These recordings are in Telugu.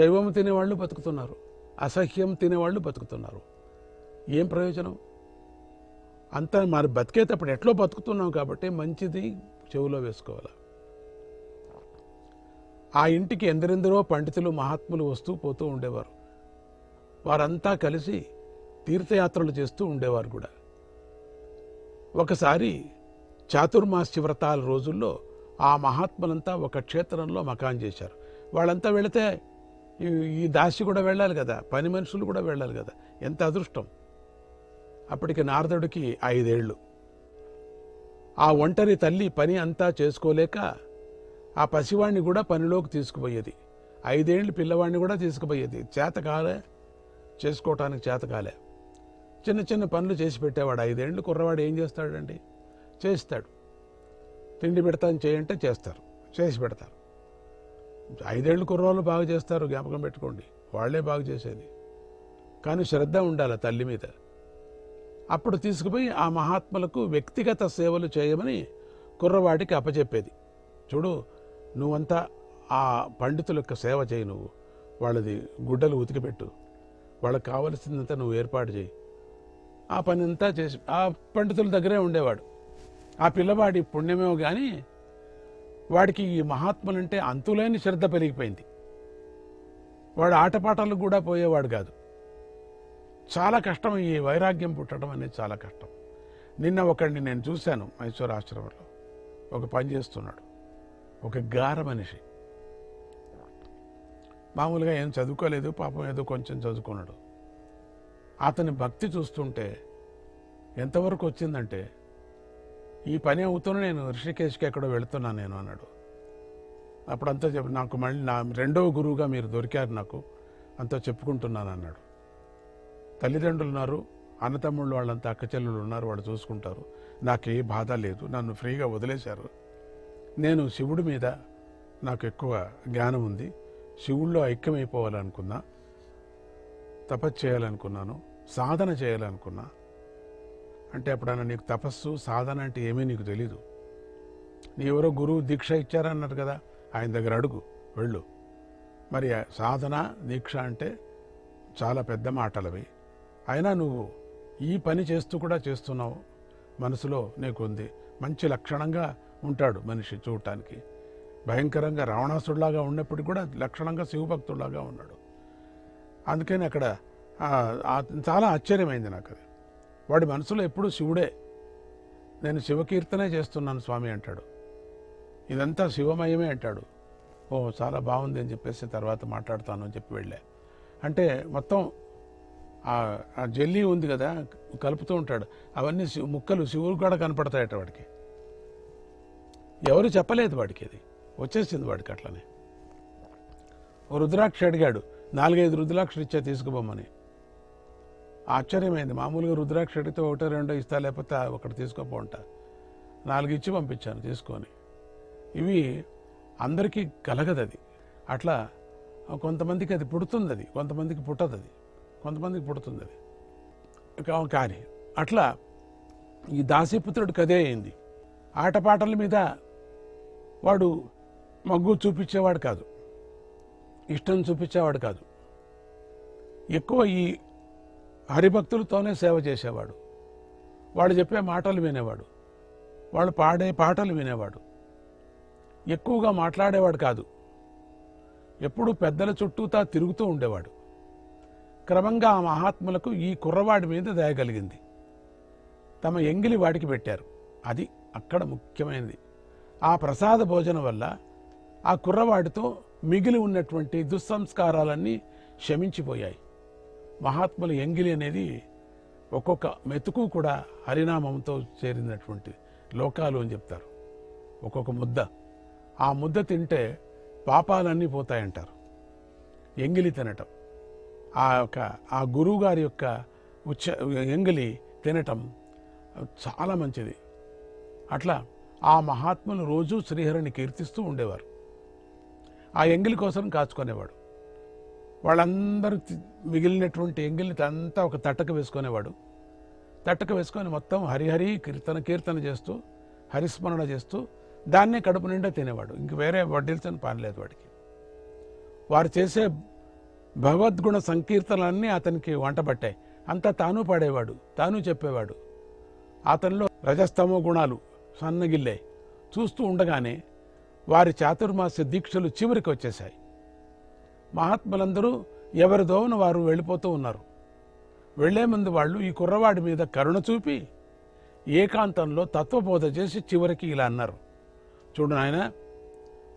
శైవం తినేవాళ్ళు బతుకుతున్నారు. అసహ్యం తినేవాళ్ళు బతుకుతున్నారు. ఏం ప్రయోజనం? అంతా మరి బతికేటప్పుడు ఎట్లో బతుకుతున్నాం కాబట్టి మంచిది చెవిలో వేసుకోవాలి? ఆ ఇంటికి ఎందరెందరో పండితులు మహాత్ములు వస్తూ పోతూ ఉండేవారు. వారంతా కలిసి తీర్థయాత్రలు చేస్తూ ఉండేవారు కూడా. ఒకసారి చాతుర్మాస్య వ్రతాల రోజుల్లో ఆ మహాత్ములంతా ఒక క్షేత్రంలో మకాన్ చేశారు. వాళ్ళంతా వెళితే ఈ- ఈ దాసి కూడా వెళ్ళాలి కదా. పని మనుషులు కూడా వెళ్ళాలి కదా. ఎంత అదృష్టం. అప్పటికి నారదుడికి ఐదేళ్ళు. ఆ ఒంటరి తల్లి పని అంతా చేసుకోలేక ఆ పసివాణ్ణి కూడా పనిలోకి తీసుకుపోయేది. ఐదేళ్ళు పిల్లవాడిని కూడా తీసుకుపోయేది. చేత కాలే చేసుకోవటానికి చేత కాలే చిన్న చిన్న పనులు చేసి పెట్టేవాడు. ఐదేళ్ళు కుర్రవాడు ఏం చేస్తాడండి? చేస్తాడు. తిండి పెడతాను చేయంటే చేస్తారు. చేసి పెడతారు. ఐదేళ్ళు కుర్రోళ్ళు బాగా చేస్తారు జ్ఞాపకం పెట్టుకోండి. వాళ్ళే బాగా చేసేది. కానీ శ్రద్ధ ఉండాలి తల్లి మీద. అప్పుడు తీసుకుపోయి ఆ మహాత్ములకు వ్యక్తిగత సేవలు చేయమని కుర్రవాడికి అప్పచెప్పేది. చూడు నువ్వంతా ఆ పండితుల యొక్క సేవ చేయి నువ్వు. వాళ్ళది గుడ్డలు ఉతికిపెట్టు. వాళ్ళకి కావలసిందంతా నువ్వు ఏర్పాటు చేయి. ఆ పని అంతా చేసి ఆ పండితుల దగ్గరే ఉండేవాడు. ఆ పిల్లవాడి పుణ్యమేమో కానీ వాడికి ఈ మహాత్ములంటే అంతులేని శ్రద్ధ పెరిగిపోయింది. వాడు ఆటపాటలకు కూడా పోయేవాడు కాదు. చాలా కష్టం ఈ వైరాగ్యం పుట్టడం అనేది చాలా కష్టం. నిన్న ఒకడిని నేను చూశాను మైసూర్ ఆశ్రమంలో. ఒక పని చేస్తున్నాడు. ఒక గార మనిషి. మామూలుగా ఏం చదువుకోలేదు పాపం ఏదో కొంచెం చదువుకున్నాడు. అతని భక్తి చూస్తుంటే ఎంతవరకు వచ్చిందంటే ఈ పని అవుతూనే నేను ఋషికేశ్కి ఎక్కడో వెళుతున్నాను నేను అన్నాడు. అప్పుడంతా చెప్ నాకు మళ్ళీ నా రెండవ గురువుగా మీరు దొరికారు నాకు అంతా చెప్పుకుంటున్నాను అన్నాడు. తల్లిదండ్రులు ఉన్నారు అన్నతమ్ముళ్ళు వాళ్ళంతా అక్క చెల్లెళ్ళు ఉన్నారు వాళ్ళు చూసుకుంటారు. నాకు ఏ బాధ లేదు నన్ను ఫ్రీగా వదిలేశారు. నేను శివుడి మీద నాకు ఎక్కువ జ్ఞానం ఉంది శివుల్లో ఐక్యమైపోవాలనుకున్నా తపస్సు చేయాలనుకున్నాను సాధన చేయాలనుకున్నా అంటే అప్పుడన్నా నీకు తపస్సు సాధన అంటే ఏమీ నీకు తెలీదు. నీ ఎవరో గురువు దీక్ష ఇచ్చారన్నారు కదా ఆయన దగ్గర అడుగు వెళ్ళు. మరి సాధన దీక్ష అంటే చాలా పెద్ద మాటలవి. అయినా నువ్వు ఈ పని చేస్తూ కూడా చేస్తున్నావు. మనసులో నీకుంది మంచి లక్షణంగా ఉంటాడు మనిషి చూడటానికి. భయంకరంగా రావణాసుడిలాగా ఉన్నప్పటికీ కూడా లక్షణంగా శివభక్తుడిలాగా ఉన్నాడు. అందుకని అక్కడ చాలా ఆశ్చర్యమైంది నాకు అది వాడి మనసులో ఎప్పుడూ శివుడే. నేను శివకీర్తనే చేస్తున్నాను స్వామి అంటాడు. ఇదంతా శివమయమే అంటాడు. ఓ చాలా బాగుంది అని చెప్పేసి తర్వాత మాట్లాడతాను అని చెప్పి వెళ్ళా. అంటే మొత్తం ఆ జెల్లీ ఉంది కదా కలుపుతూ ఉంటాడు. అవన్నీ శివ ముక్కలు శివుడు కూడా కనపడతాయట వాడికి. ఎవరు చెప్పలేదు వాడికి అది. వచ్చేసింది వాడికి అట్లనే. రుద్రాక్ష అడిగాడు నాలుగైదు రుద్రాక్షలు ఇచ్చా తీసుకుపోమని ఆశ్చర్యమైంది. మామూలుగా రుద్రాక్ష అడిగితే ఒకటో రెండో ఇస్తా లేకపోతే ఒకటి తీసుకోపో అంట. నాలుగు ఇచ్చి పంపించాను తీసుకొని. ఇవి అందరికీ కలగదు అది అట్లా కొంతమందికి అది పుడుతుంది అది కొంతమందికి పుట్టదు అది కొంతమందికి పుడుతుంది అది కానీ. అట్లా ఈ దాసీపుత్రుడు కదే అయింది. ఆటపాటల మీద వాడు మగ్గు చూపించేవాడు కాదు. ఇష్టం చూపించేవాడు కాదు. ఎక్కువ ఈ హరిభక్తులతోనే సేవ చేసేవాడు. వాళ్ళు చెప్పే మాటలు వినేవాడు. వాళ్ళు పాడే పాటలు వినేవాడు. ఎక్కువగా మాట్లాడేవాడు కాదు. ఎప్పుడూ పెద్దల చుట్టూతా తిరుగుతూ ఉండేవాడు. క్రమంగా ఆ మహాత్ములకు ఈ కుర్రవాడి మీద దయగలిగింది తమ ఎంగిలి వాడికి పెట్టారు. అది అక్కడ ముఖ్యమైనది. ఆ ప్రసాద భోజనం వల్ల ఆ కుర్రవాడితో మిగిలి ఉన్నటువంటి దుస్సంస్కారాలన్నీ క్షమించిపోయాయి మహాత్ముల ఎంగిలి అనేది ఒక్కొక్క మెతుకు కూడా హరినామంతో చేరినటువంటి లోకాలు అని చెప్తారు. ఒక్కొక్క ముద్ద. ఆ ముద్ద తింటే పాపాలన్నీ పోతాయంటారు. ఎంగిలి తినటం. ఆ యొక్క ఆ గురువు గారి యొక్క ఉచ్చ ఎంగిలి తినటం చాలా మంచిది. అట్లా ఆ మహాత్ములు రోజు శ్రీహరిని కీర్తిస్తూ ఉండేవారు. ఆ ఎంగిలి కోసం కాచుకునేవాడు. వాళ్ళందరూ మిగిలినటువంటి ఎంగిల్ని అంతా ఒక తట్టక వేసుకునేవాడు. తట్టక వేసుకొని మొత్తం హరిహరి కీర్తన కీర్తన చేస్తూ హరిస్మరణ చేస్తూ దాన్నే కడుపు నిండా తినేవాడు. ఇంక వేరే వడ్డీల్చని పని లేదు వాడికి. వారు చేసే భగవద్గుణ సంకీర్తనలన్నీ అతనికి వంటబట్టాయి అంతా తాను పాడేవాడు తాను చెప్పేవాడు. అతనిలో రజస్తమో గుణాలు సన్నగిల్లాయి చూస్తూ ఉండగానే వారి చాతుర్మాస్య దీక్షలు చివరికి వచ్చేశాయి. మహాత్ములందరూ ఎవరి దోవన వారు వెళ్ళిపోతూ ఉన్నారు. వెళ్ళే ముందు వాళ్ళు ఈ కుర్రవాడి మీద కరుణ చూపి ఏకాంతంలో తత్వబోధ చేసి చివరికి ఇలా అన్నారు. చూడు నాయన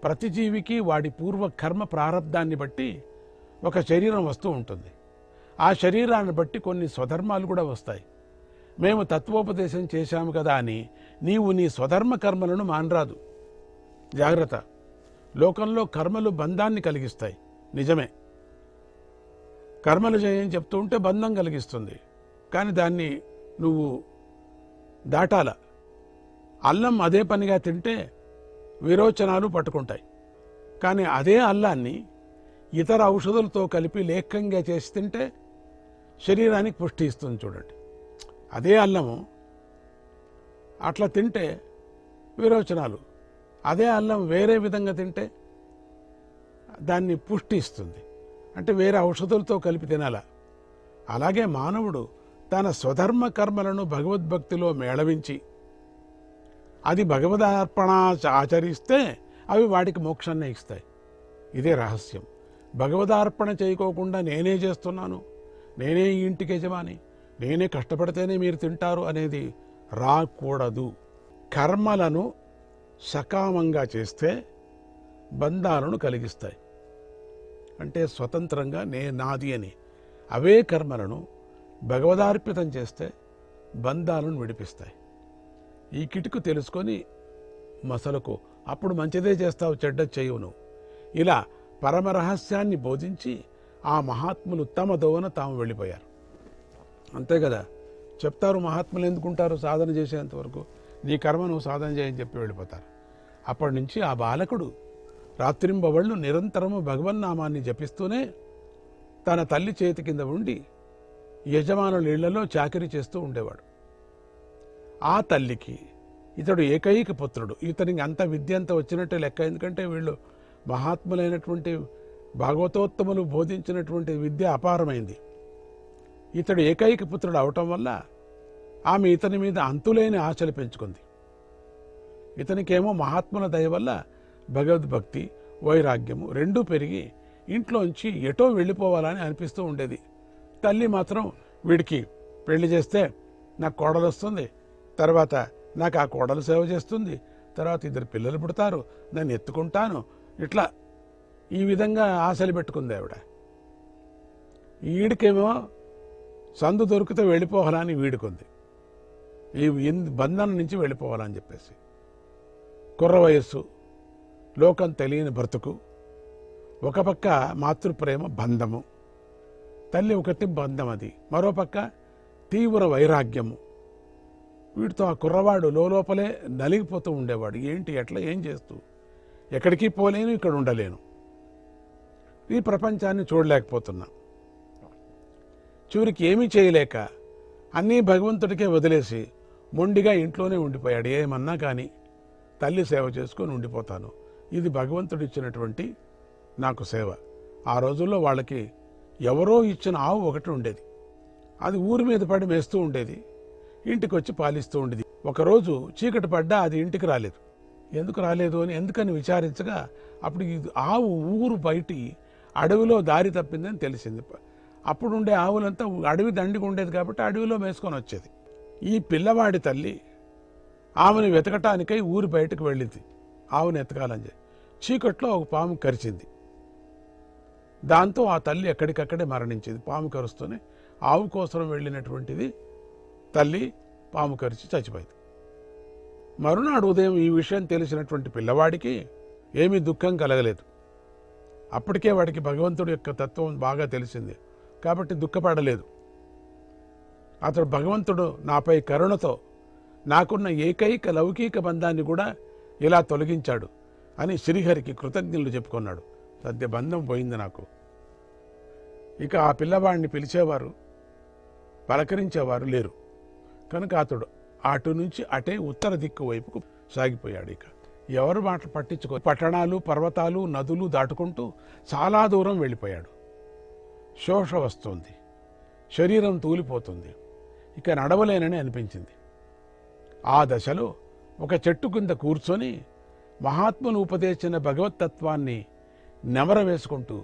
ప్రతి జీవికి వాడి పూర్వ కర్మ ప్రారంధాన్ని బట్టి ఒక శరీరం వస్తూ ఉంటుంది. ఆ శరీరాన్ని బట్టి కొన్ని స్వధర్మాలు కూడా వస్తాయి. మేము తత్వోపదేశం చేశాము కదా అని నీవు నీ స్వధర్మ కర్మలను మానరాదు. జాగ్రత్త. లోకంలో కర్మలు బంధాన్ని కలిగిస్తాయి. నిజమే. కర్మలు చేయని చెప్తూ ఉంటే బంధం కలిగిస్తుంది. కానీ దాన్ని నువ్వు దాటాల. అల్లం అదే పనిగా తింటే విరోచనాలు పట్టుకుంటాయి. కానీ అదే అల్లాన్ని ఇతర ఔషధులతో కలిపి లేఖంగా చేసి తింటే శరీరానికి పుష్టి ఇస్తుంది చూడండి. అదే అల్లము. అట్లా తింటే విరోచనాలు. అదే అల్లం వేరే విధంగా తింటే దాన్ని పుష్టి ఇస్తుంది. అంటే వేరే ఔషధులతో కలిపి తినాల. అలాగే మానవుడు తన స్వధర్మ కర్మలను భగవద్భక్తిలో మేళవించి అది భగవదార్పణ ఆచరిస్తే అవి వాడికి మోక్షాన్ని ఇస్తాయి. ఇదే రహస్యం. భగవదార్పణ చేయకోకుండా నేనే చేస్తున్నాను. నేనే ఈ ఇంటికి యజమాని. నేనే కష్టపడితేనే మీరు తింటారు అనేది రాకూడదు. కర్మలను సకామంగా చేస్తే బంధాలను కలిగిస్తాయి. అంటే స్వతంత్రంగా నే నాది అని. అవే కర్మలను భగవదార్పితం చేస్తే బంధాలను విడిపిస్తాయి. ఈ కిటుకు తెలుసుకొని మసలకు. అప్పుడు మంచిదే చేస్తావు చెడ్డ చేయవు నువ్వు. ఇలా పరమరహస్యాన్ని బోధించి ఆ మహాత్ములు తమ దోవన తాము వెళ్ళిపోయారు. అంతే కదా? చెప్తారు మహాత్ములు ఎందుకుంటారు సాధన చేసేంతవరకు నీ కర్మ నువ్వు సాధన చేయని చెప్పి వెళ్ళిపోతారు. అప్పటి నుంచి ఆ బాలకుడు రాత్రింబవళ్ళు నిరంతరము భగవన్నామాన్ని జపిస్తూనే తన తల్లి చేతి కింద ఉండి యజమానుల ఇళ్ళలో చాకరీ చేస్తూ ఉండేవాడు. ఆ తల్లికి ఇతడు ఏకైక పుత్రుడు. ఇతనికి అంత విద్య అంత వచ్చినట్టే లెక్క. ఎందుకంటే వీళ్ళు మహాత్ములైనటువంటి భాగవతోత్తములు బోధించినటువంటి విద్య అపారమైంది. ఇతడు ఏకైక పుత్రుడు అవటం వల్ల ఆమె ఇతని మీద అంతులేని ఆశలు పెంచుకుంది. ఇతనికేమో మహాత్ముల దయ వల్ల భగవద్భక్తి వైరాగ్యము రెండూ పెరిగి ఇంట్లోంచి ఎటో వెళ్ళిపోవాలని అనిపిస్తూ ఉండేది. తల్లి మాత్రం వీడికి పెళ్ళి చేస్తే నాకు కోడలు వస్తుంది తర్వాత నాకు ఆ కోడలు సేవ చేస్తుంది తర్వాత ఇద్దరు పిల్లలు పుడతారు నన్ను ఎత్తుకుంటాను ఇట్లా ఈ విధంగా ఆశలు పెట్టుకుంది ఆవిడ. వీడికేమో సందు దొరికితే వెళ్ళిపోవాలని వీడుకుంది. ఈ బంధం బంధనం నుంచి వెళ్ళిపోవాలని చెప్పేసి. కుర్ర వయస్సు లోకం తెలియని బ్రతుకు ఒక పక్క మాతృప్రేమ బంధము తల్లి ఒకటి బంధం అది. మరోపక్క తీవ్ర వైరాగ్యము. వీటితో ఆ కుర్రవాడు లోపలే నలిగిపోతూ ఉండేవాడు. ఏంటి ఎట్లా? ఏం చేస్తూ? ఎక్కడికి పోలేను ఇక్కడ ఉండలేను. ఈ ప్రపంచాన్ని చూడలేకపోతున్నా. చివరికి ఏమీ చేయలేక అన్నీ భగవంతుడికే వదిలేసి మొండిగా ఇంట్లోనే ఉండిపోయాడు. ఏమన్నా కానీ తల్లి సేవ చేసుకొని ఉండిపోతాను. ఇది భగవంతుడు ఇచ్చినటువంటి నాకు సేవ. ఆ రోజుల్లో వాళ్ళకి ఎవరో ఇచ్చిన ఆవు ఒకటి ఉండేది. అది ఊరి మీద పడి మేస్తూ ఉండేది. ఇంటికి వచ్చి పాలిస్తూ ఉండేది. ఒకరోజు చీకటి పడ్డా అది ఇంటికి రాలేదు. ఎందుకు రాలేదు అని ఎందుకని విచారించగా అప్పుడు ఇది ఆవు ఊరు బయటి అడవిలో దారి తప్పిందని తెలిసింది. అప్పుడు ఉండే ఆవులంతా అడవి దండిగా ఉండేది కాబట్టి అడవిలో మేసుకొని వచ్చేది. ఈ పిల్లవాడి తల్లి ఆమెను వెతకటానికై ఊరి బయటకు వెళ్ళింది. ఆవును ఎతకాలని చెప్పి. చీకట్లో ఒక పాము కరిచింది. దాంతో ఆ తల్లి ఎక్కడికక్కడే మరణించింది. పాము కరుస్తూనే ఆవు కోసం వెళ్ళినటువంటిది తల్లి పాము కరిచి చచ్చిపోయింది. మరునాడు ఉదయం ఈ విషయం తెలిసినటువంటి పిల్లవాడికి ఏమీ దుఃఖం కలగలేదు. అప్పటికే వాడికి భగవంతుడి యొక్క తత్వం బాగా తెలిసింది. కాబట్టి దుఃఖపడలేదు. అతడు భగవంతుడు నాపై కరుణతో నాకున్న ఏకైక లౌకిక బంధాన్ని కూడా ఇలా తొలగించాడు. అని శ్రీహరికి కృతజ్ఞులు చెప్పుకున్నాడు. సద్య బంధం పోయింది నాకు. ఇక ఆ పిల్లవాడిని పిలిచేవారు పలకరించేవారు లేరు. కనుక అతడు అటు నుంచి అటే ఉత్తర దిక్కు వైపుకు సాగిపోయాడు ఇక. ఎవరు మాటలు పట్టించుకో పట్టణాలు పర్వతాలు నదులు దాటుకుంటూ చాలా దూరం వెళ్ళిపోయాడు. శోష వస్తుంది. శరీరం తూలిపోతుంది. ఇక నడవలేనని అనిపించింది. ఆ దశలో ఒక చెట్టు కింద కూర్చొని మహాత్ములు ఉపదేశించిన భగవతత్వాన్ని నెమర వేసుకుంటూ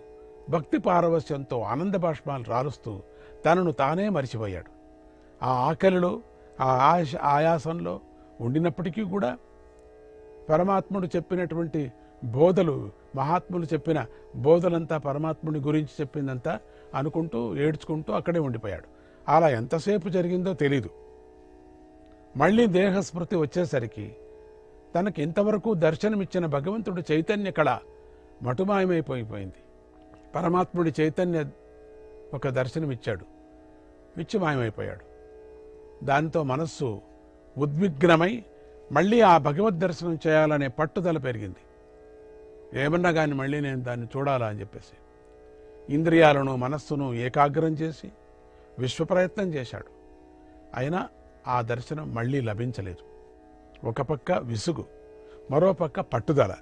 భక్తి పారవస్యంతో ఆనంద భాష్మాలు రాలుస్తూ తనను తానే మరిచిపోయాడు. ఆ ఆకలిలో ఆ ఆశ ఆయాసంలో ఉండినప్పటికీ కూడా పరమాత్ముడు చెప్పినటువంటి బోధలు మహాత్ములు చెప్పిన బోధలంతా పరమాత్ముడి గురించి చెప్పిందంతా అనుకుంటూ ఏడ్చుకుంటూ అక్కడే ఉండిపోయాడు. అలా ఎంతసేపు జరిగిందో తెలీదు. మళ్ళీ దేహస్మృతి వచ్చేసరికి తనకి ఇంతవరకు దర్శనమిచ్చిన భగవంతుడి చైతన్య కళ మటుమాయమైపోయిపోయింది. పరమాత్ముడి చైతన్య ఒక దర్శనమిచ్చాడు. ఇచ్చి మాయమైపోయాడు దాంతో మనస్సు ఉద్విగ్నమై మళ్ళీ ఆ భగవద్ దర్శనం చేయాలనే పట్టుదల పెరిగింది. ఏమన్నా కానీ మళ్ళీ నేను దాన్ని చూడాలా అని చెప్పేసి. ఇంద్రియాలను మనస్సును ఏకాగ్రం చేసి విశ్వప్రయత్నం చేశాడు. అయినా ఆ దర్శనం మళ్ళీ లభించలేదు. ఒక పక్క విసుగు మరోపక్క పట్టుదల.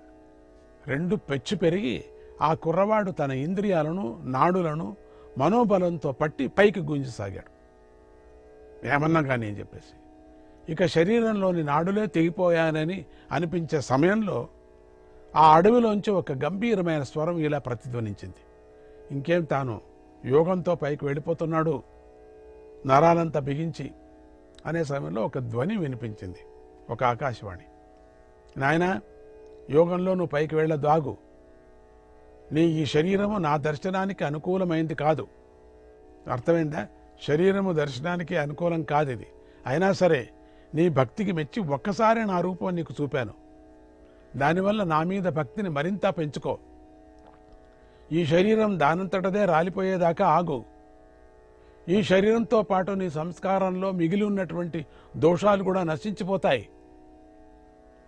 రెండు పెచ్చు పెరిగి ఆ కుర్రవాడు తన ఇంద్రియాలను నాడులను మనోబలంతో పట్టి పైకి గుంజసాగాడు. ఏమన్నా కానీ అని చెప్పేసి. ఇక శరీరంలోని నాడులే తెగిపోయానని అనిపించే సమయంలో ఆ అడవిలోంచి ఒక గంభీరమైన స్వరం ఇలా ప్రతిధ్వనించింది. ఇంకేం తాను యోగంతో పైకి వెళ్ళిపోతున్నాడు నరాలంతా బిగించి అనే సమయంలో ఒక ధ్వని వినిపించింది. ఒక ఆకాశవాణి. నాయన యోగంలో నువ్వు పైకి వెళ్ళ ఆగు నీ ఈ శరీరము నా దర్శనానికి అనుకూలమైంది కాదు. అర్థమైందా? శరీరము దర్శనానికి అనుకూలం కాదు ఇది అయినా సరే నీ భక్తికి మెచ్చి ఒక్కసారి నా రూపం నీకు చూపాను. దానివల్ల నా మీద భక్తిని మరింత పెంచుకో. ఈ శరీరం దానంతటదే రాలిపోయేదాకా ఆగు. ఈ శరీరంతో పాటు నీ సంస్కారంలో మిగిలి ఉన్నటువంటి దోషాలు కూడా నశించిపోతాయి.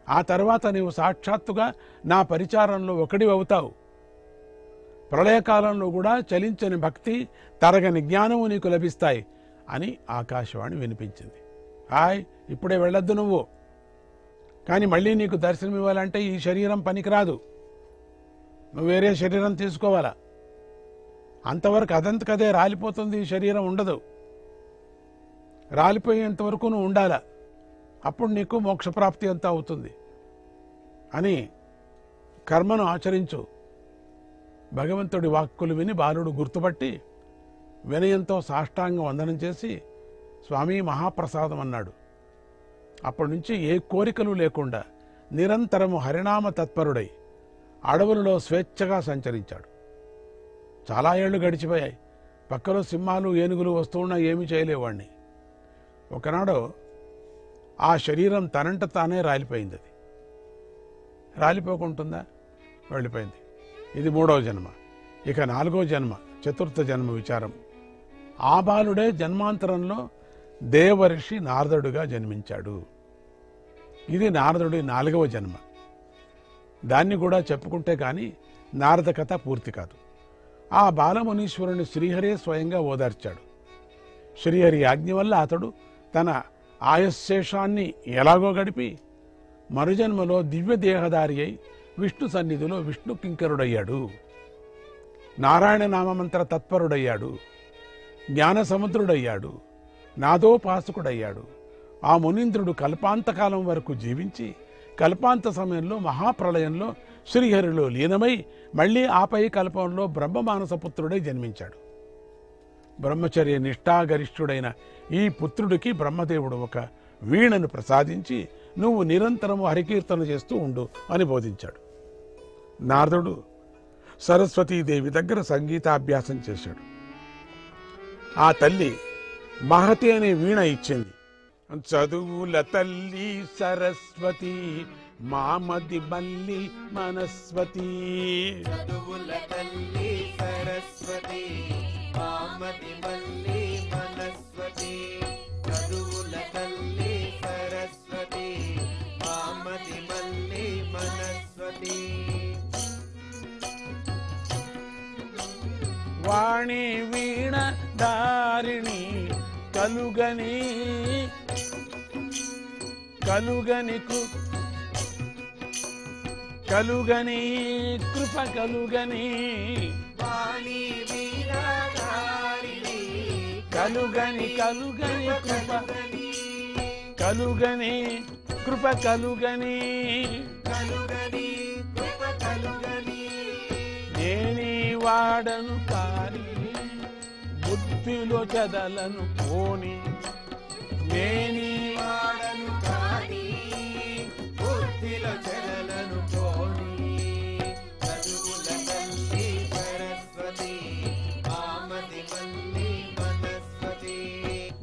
ఆ తర్వాత నీవు సాక్షాత్తుగా నా పరిచారంలో ఒకడి అవుతావు. ప్రళయకాలంలో కూడా చలించని భక్తి తరగని జ్ఞానము నీకు లభిస్తాయి అని ఆకాశవాణి వినిపించింది. హాయ్ ఇప్పుడే వెళ్ళొద్దు నువ్వు. కానీ మళ్ళీ నీకు దర్శనం ఇవ్వాలంటే ఈ శరీరం పనికిరాదు. నువ్వు వేరే శరీరం తీసుకోవాలా? అంతవరకు అదంతకదే రాలిపోతుంది ఈ శరీరం ఉండదు. రాలిపోయేంతవరకు నువ్వు ఉండాలా? అప్పుడు నీకు మోక్షప్రాప్తి అంతా అవుతుంది. అని కర్మను ఆచరించు. భగవంతుడి వాక్కులు విని బాలుడు గుర్తుపట్టి వినయంతో సాష్టాంగ వందనం చేసి స్వామి మహాప్రసాదం అన్నాడు. అప్పటి నుంచి ఏ కోరికలు లేకుండా నిరంతరము హరినామ తత్పరుడై అడవులలో స్వేచ్ఛగా సంచరించాడు. చాలా ఏళ్ళు గడిచిపోయాయి. పక్కలో సింహాలు ఏనుగులు వస్తున్నా ఏమీ చేయలేవాణ్ణి. ఒకనాడు ఆ శరీరం తనంట తానే రాలిపోయింది అది రాలిపోకుంటుందా? వెళ్ళిపోయింది. ఇది మూడవ జన్మ. ఇక నాలుగో జన్మ చతుర్థ జన్మ విచారం. ఆ బాలుడే జన్మాంతరంలో దేవర్షి నారదుడుగా జన్మించాడు. ఇది నారదుడి నాలుగవ జన్మ. దాన్ని కూడా చెప్పుకుంటే కానీ నారద కథ పూర్తి కాదు. ఆ బాలమునీశ్వరుని శ్రీహరే స్వయంగా ఓదార్చాడు. శ్రీహరి ఆజ్ఞ వల్ల అతడు తన ఆయశేషాన్ని ఎలాగో గడిపి మరుజన్మలో దివ్య దేహదారి అయి విష్ణు సన్నిధిలో విష్ణు కింకరుడయ్యాడు. నారాయణ నామమంత్ర తత్పరుడయ్యాడు. జ్ఞాన సముద్రుడయ్యాడు నాదోపాసకుడయ్యాడు. ఆ మునీంద్రుడు కల్పాంతకాలం వరకు జీవించి కల్పాంత సమయంలో మహాప్రళయంలో శ్రీహరిలో లీనమై మళ్ళీ ఆపై కల్పంలో బ్రహ్మమానసపుత్రుడై జన్మించాడు. బ్రహ్మచర్య నిష్ఠాగరిష్ఠుడైన ఈ పుత్రుడికి బ్రహ్మదేవుడు ఒక వీణను ప్రసాదించి నువ్వు నిరంతరము హరికీర్తన చేస్తూ ఉండు అని బోధించాడు. నారదుడు సరస్వతీదేవి దగ్గర సంగీతాభ్యాసం చేశాడు. ఆ తల్లి మహతి అనే వీణ ఇచ్చింది. చదువుల తల్లి సరస్వతి మామది మల్లి మనస్వతి. చదువుల తల్లి సరస్వతి మామది మల్లి వాణి వీణ దారిణి కలుగని కలుగని కృ- కలుగని కృప కలుగని వాణి వీరాధారిణి కలుగని కలుగని కృప కలుగని కృప కలుగని కలుగని కృప కలుగని నేనీ వాడను బుద్ధిలో చదలను పోని. నేనీ వాడను కాని బుద్ధిలో చెరలను కోని చదువుల తల్లి సరస్వతి ఆమది మల్లి వనస్పతి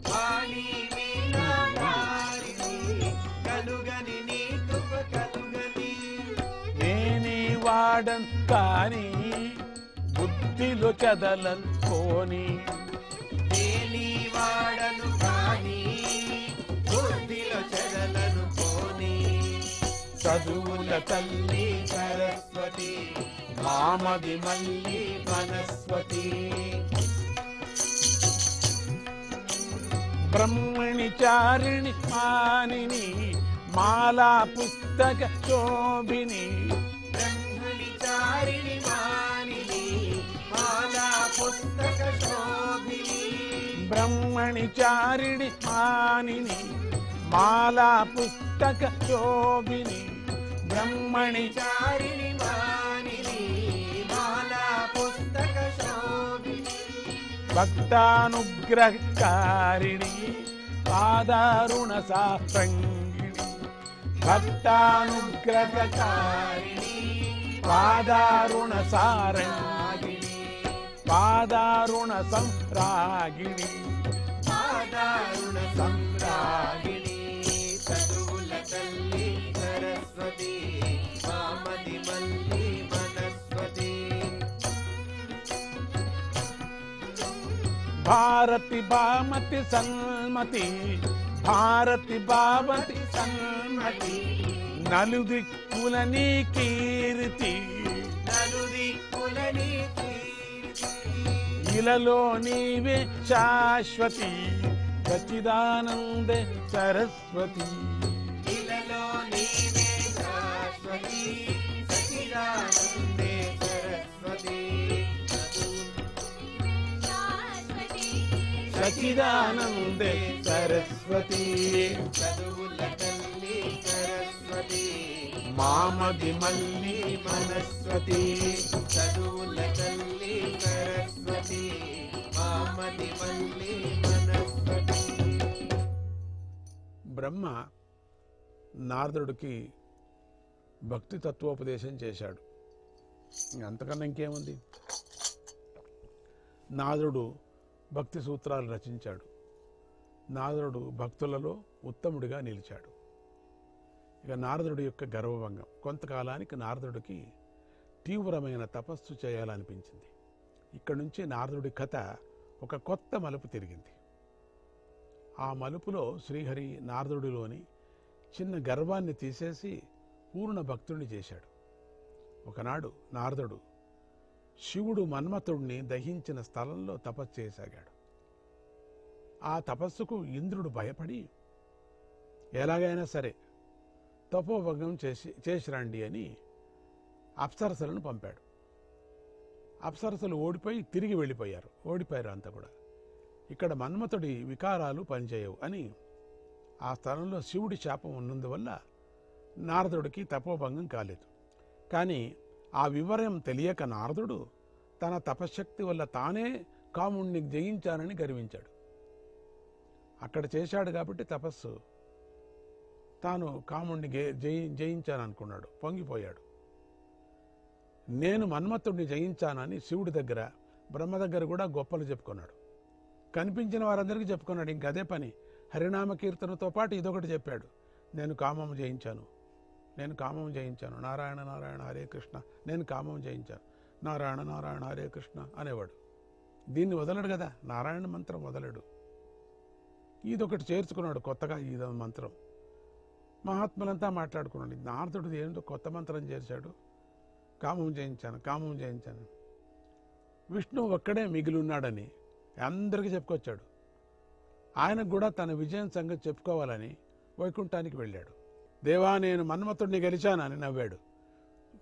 వాణి వీణా వారిని కలుగని నీ కృప కలుగని నేనీ వాడను కాని బుద్ధిలో చదలను పోని. చదువుల తల్లి సరస్వతి మామది మల్లి వనస్పతి బ్రహ్మణి చారిణి మానిని మాలా పుస్తక శోభిని బ్రహ్మణి చారిణి వాణిని మాలా పుస్తక శోభిని బ్రహ్మణి చారిణి మానిని మాలా పుస్తక శోభిని ब्रह्मणि चारिणि मानिनि माला पुस्तक पादारुण सारंगिणी पादारुण पादारुणसारङ्गिणि पादारुणसंरागिणि पादारुणसंरागिणि సరస్వతి మామది మల్లి భారతి బామతి సన్మతి భారతి బామతి సన్మతి నలుదిక్కుల నీ కీర్తి. నలుదిక్కులని ఇలలో నీవే శాశ్వతి సచిదానందే సరస్వతి. సచిదానందే సరస్వతి సరస్వతి చదువుల తల్లి సరస్వతి. మామది మల్లి మనస్వతి చదువుల తల్లి సరస్వతి. మామది మల్లి వనస్పతి బ్రహ్మ నారదుడికి భక్తి తత్వోపదేశం చేశాడు. ఇంక అంతకన్నా ఇంకేముంది? నాదుడు భక్తి సూత్రాలు రచించాడు. నారదుడు భక్తులలో ఉత్తముడిగా నిలిచాడు. ఇక నారదుడి యొక్క గర్వభంగం. కొంతకాలానికి నారదుడికి తీవ్రమైన తపస్సు చేయాలనిపించింది. ఇక్కడి నుంచి నారదుడి కథ ఒక కొత్త మలుపు తిరిగింది. ఆ మలుపులో శ్రీహరి నారదుడిలోని చిన్న గర్వాన్ని తీసేసి పూర్ణ భక్తుడిని చేశాడు. ఒకనాడు నారదుడు శివుడు మన్మథుడిని దహించిన స్థలంలో తపస్సు చేయసాగాడు. ఆ తపస్సుకు ఇంద్రుడు భయపడి ఎలాగైనా సరే తపోభంగం చేసి చేసిరండి అని అప్సరసలను పంపాడు. అప్సరసలు ఓడిపోయి తిరిగి వెళ్ళిపోయారు. ఓడిపోయారు అంతా కూడా. ఇక్కడ మన్మథుడి వికారాలు పనిచేయవు అని ఆ స్థలంలో శివుడి శాపం ఉన్నందువల్ల నారదుడికి తపోభంగం కాలేదు. కానీ ఆ వివరం తెలియక నారదుడు తన తపశ్శక్తి వల్ల తానే కాముణ్ణి జయించానని గర్వించాడు. అక్కడ చేశాడు కాబట్టి తపస్సు. తాను కాముణ్ణి జయి జయించాననుకున్నాడు. పొంగిపోయాడు. నేను మన్మత్తుడిని జయించానని శివుడి దగ్గర బ్రహ్మ దగ్గర కూడా గొప్పలు చెప్పుకున్నాడు. కనిపించిన వారందరికీ చెప్పుకున్నాడు. ఇంకదే పని. హరినామ కీర్తనతో పాటు ఇదొకటి చెప్పాడు. నేను కామము జయించాను. నేను కామం జయించాను. నారాయణ నారాయణ హరే కృష్ణ. నేను కామం జయించాను. నారాయణ నారాయణ హరే కృష్ణ అనేవాడు. దీన్ని వదలడు కదా. నారాయణ మంత్రం వదలడు. ఇదొకటి చేర్చుకున్నాడు కొత్తగా ఈ మంత్రం. మహాత్ములంతా మాట్లాడుకున్నాడు. ఇది నారదుడు ఏంటో కొత్త మంత్రం చేర్చాడు. కామం జయించాను కామం జయించాను. విష్ణు ఒక్కడే మిగిలి ఉన్నాడని అందరికీ చెప్పుకొచ్చాడు. ఆయనకు కూడా తన విజయం సంగతి చెప్పుకోవాలని వైకుంఠానికి వెళ్ళాడు. దేవా నేను మన్మథుడిని అని నవ్వాడు.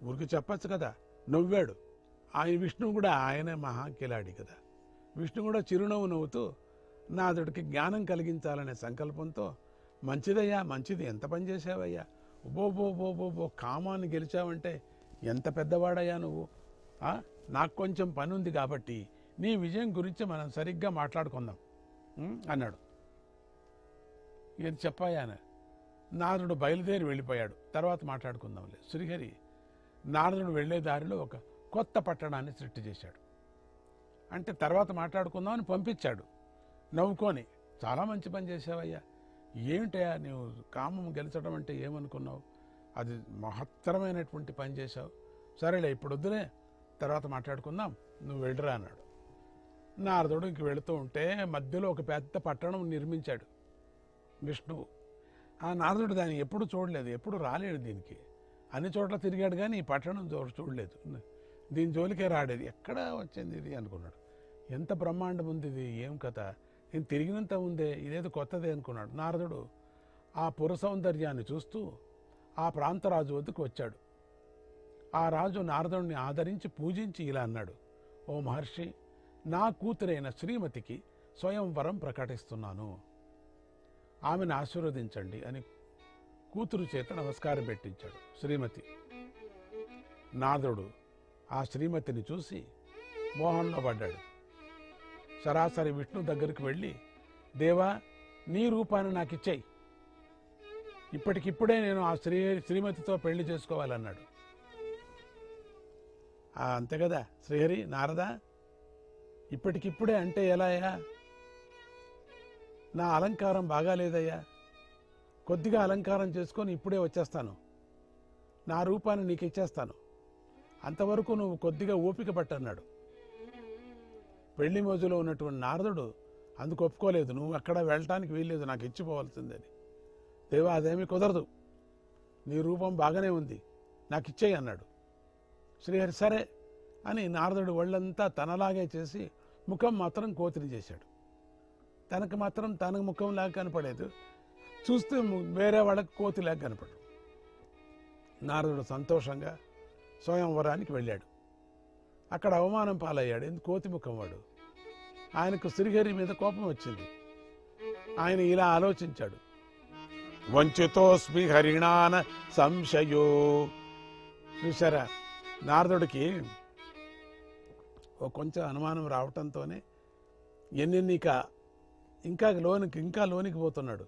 ఊరికి చెప్పచ్చు కదా నవ్వాడు. ఆయన విష్ణువు కూడా ఆయనే మహాకిలాడి కదా. విష్ణు కూడా చిరునవ్వు నవ్వుతూ నాదుడికి జ్ఞానం కలిగించాలనే సంకల్పంతో మంచిదయ్యా మంచిది ఎంత పని చేసావయ్యా బో కామాన్ని గెలిచావంటే ఎంత పెద్దవాడయ్యా నువ్వు? నాకు కొంచెం పని ఉంది కాబట్టి నీ విజయం గురించి మనం సరిగ్గా మాట్లాడుకుందాం. అన్నాడు. ఇది చెప్పాయాన నారదుడు బయలుదేరి వెళ్ళిపోయాడు. తర్వాత మాట్లాడుకుందాంలే. శ్రీహరి నారదుడు వెళ్ళే దారిలో ఒక కొత్త పట్టణాన్ని సృష్టి చేశాడు. అంటే తర్వాత మాట్లాడుకుందామని పంపించాడు. నవ్వుకొని చాలా మంచి పని చేసావయ్యా ఏమిటయ్యా నువ్వు కామం గెలిచడం అంటే ఏమనుకున్నావు? అది మహత్తరమైనటువంటి పని చేశావు. సరేలే ఇప్పుడు వద్దులే. తర్వాత మాట్లాడుకుందాం. నువ్వు వెళ్ళరా అన్నాడు. నారదుడు ఇంక వెళుతూ ఉంటే మధ్యలో ఒక పెద్ద పట్టణం నిర్మించాడు. విష్ణువు. ఆ నారదుడు దాన్ని ఎప్పుడు చూడలేదు ఎప్పుడు రాలేడు దీనికి. అన్ని చోట్ల తిరిగాడు కానీ ఈ పట్టణం చూడలేదు. దీని జోలికే రాడేది ఎక్కడ వచ్చింది ఇది అనుకున్నాడు. ఎంత బ్రహ్మాండం ఉంది ఇది? ఏం కథ? నేను తిరిగినంత ఉందే ఇదేదో కొత్తదే అనుకున్నాడు. నారదుడు ఆ పుర సౌందర్యాన్ని చూస్తూ ఆ ప్రాంతరాజు వద్దకు వచ్చాడు. ఆ రాజు నారదుడిని ఆదరించి పూజించి ఇలా అన్నాడు. ఓ మహర్షి నా కూతురైన శ్రీమతికి స్వయంవరం ప్రకటిస్తున్నాను. ఆమెను ఆశీర్వదించండి అని కూతురు చేత నమస్కారం పెట్టించాడు శ్రీమతి. నాదుడు ఆ శ్రీమతిని చూసి మోహంలో పడ్డాడు. సరాసరి విష్ణు దగ్గరికి వెళ్ళి దేవా నీ రూపాన్ని నాకు ఇచ్చేయి ఇప్పటికిప్పుడే నేను ఆ శ్రీ శ్రీమతితో పెళ్ళి చేసుకోవాలన్నాడు. అంతే కదా శ్రీహరి నారదా? ఇప్పటికిప్పుడే అంటే ఎలాయా నా అలంకారం బాగాలేదయ్యా కొద్దిగా అలంకారం చేసుకొని ఇప్పుడే వచ్చేస్తాను. నా రూపాన్ని నీకు ఇచ్చేస్తాను అంతవరకు నువ్వు కొద్దిగా ఓపిక పట్టన్నాడు. పెళ్ళి మోజులో ఉన్నటువంటి నారదుడు అందుకు ఒప్పుకోలేదు. నువ్వు అక్కడ వెళ్ళటానికి వీల్లేదు. నాకు ఇచ్చిపోవాల్సిందని. దేవా అదేమీ కుదరదు. నీ రూపం బాగానే ఉంది. నాకు ఇచ్చేయి అన్నాడు. శ్రీహరి సరే అని నారదుడు ఒళ్ళంతా తనలాగే చేసి ముఖం మాత్రం కోతిని చేశాడు. తనకు మాత్రం తన ముఖంలాగా కనపడేది చూస్తే వేరే వాళ్ళకి కోతిలాగా కనపడు. నారదుడు సంతోషంగా స్వయంవరానికి వెళ్ళాడు. అక్కడ అవమానం పాలయ్యాడు. ఎందుకు కోతి ముఖం వాడు. ఆయనకు శ్రీహరి మీద కోపం వచ్చింది. ఆయన ఇలా ఆలోచించాడు. వంచుతోస్మి హరిణాన సంశయో. చూసారా నారదుడికి ఓ కొంచెం అనుమానం రావటంతోనే ఎన్నెన్నిక ఇంకా లోనికి ఇంకా లోనికి పోతున్నాడు.